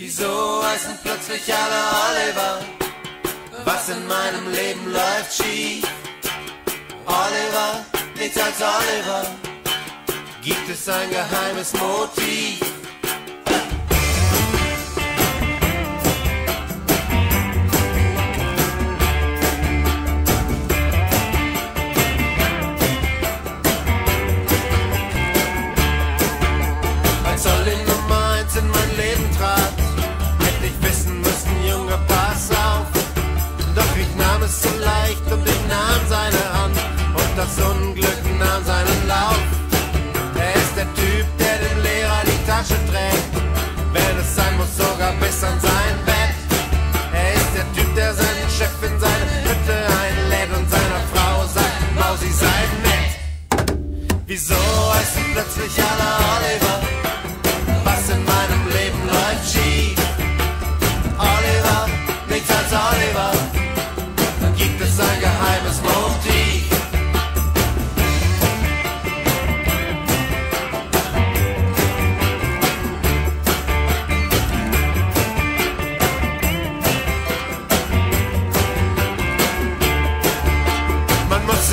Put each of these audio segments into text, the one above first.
Wieso heißen plötzlich alle Oliver? Was in meinem Leben läuft schief? Oliver, nichts als Oliver. Gibt es ein geheimes Motiv?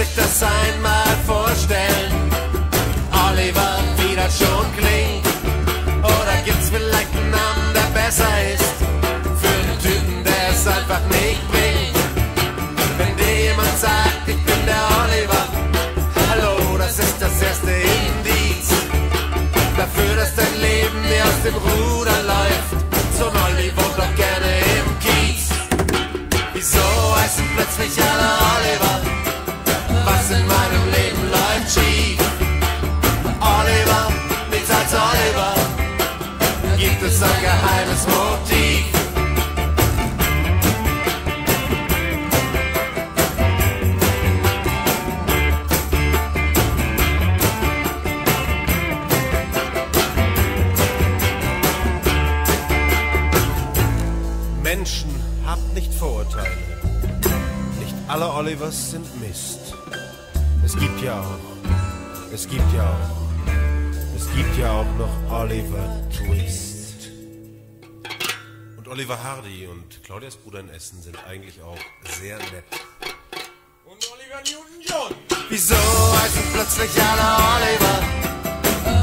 Sich das einmal vorstellen. Oliver, wie das schon klingt. Oder gibt's vielleicht einen Namen, der besser ist? Für einen Typen, der es einfach nicht bringt. Wenn dir jemand sagt, ich bin der Oliver. Hallo, das ist das erste Indiz. Dafür, dass dein Leben mir aus dem Ruder läuft. So ein wohnt doch gerne im Kiez. Wieso heißen plötzlich schief? Oliver, nichts als Oliver. Gibt es ein geheimes Motiv? Menschen, habt nicht Vorurteile. Nicht alle Olivers sind Mist. Es gibt ja auch, es gibt ja auch, es gibt ja auch noch Oliver Twist. Und Oliver Hardy und Claudias Bruder in Essen sind eigentlich auch sehr nett. Und Oliver Newton-John. Wieso heißen plötzlich alle Oliver?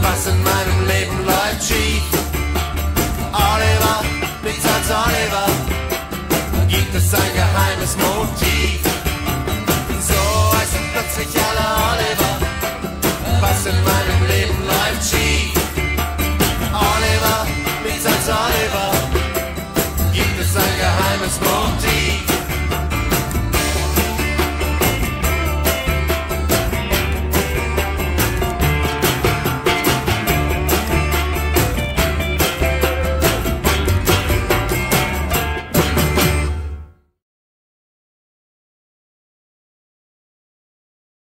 Was in meinem Leben läuft schief? Oliver, nichts als Oliver. Gibt es ein geheimes Motiv?